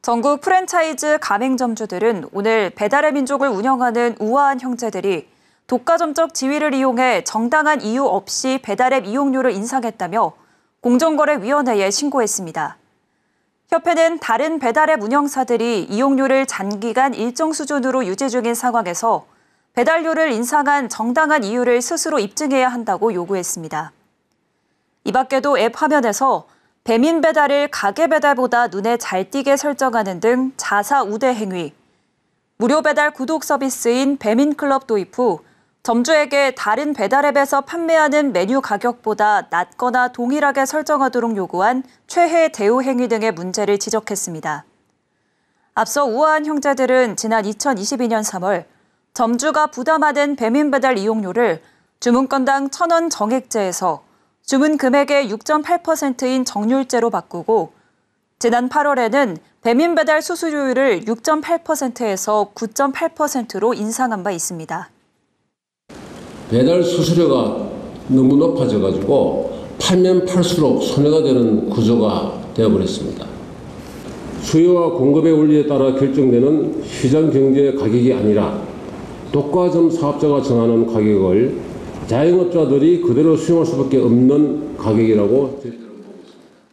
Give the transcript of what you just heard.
전국 프랜차이즈 가맹점주들은 오늘 배달의 민족을 운영하는 우아한 형제들이 독과점적 지위를 이용해 정당한 이유 없이 배달앱 이용료를 인상했다며 공정거래위원회에 신고했습니다. 협회는 다른 배달앱 운영사들이 이용료를 장기간 일정 수준으로 유지 중인 상황에서 배달료를 인상한 정당한 이유를 스스로 입증해야 한다고 요구했습니다. 이 밖에도 앱 화면에서 배민 배달을 가게 배달보다 눈에 잘 띄게 설정하는 등 자사 우대 행위, 무료 배달 구독 서비스인 배민클럽 도입 후 점주에게 다른 배달앱에서 판매하는 메뉴 가격보다 낮거나 동일하게 설정하도록 요구한 최혜 대우 행위 등의 문제를 지적했습니다. 앞서 우아한 형제들은 지난 2022년 3월 점주가 부담하는 배민 배달 이용료를 주문건당 1,000원 정액제에서 주문 금액의 6.8%인 정률제로 바꾸고 지난 8월에는 배민 배달 수수료율을 6.8%에서 9.8%로 인상한 바 있습니다. 배달 수수료가 너무 높아져 가지고 팔면 팔수록 손해가 되는 구조가 되어버렸습니다. 수요와 공급의 원리에 따라 결정되는 시장 경제 가격이 아니라 독과점 사업자가 정하는 가격을 자영업자들이 그대로 수용할 수밖에 없는 가격이라고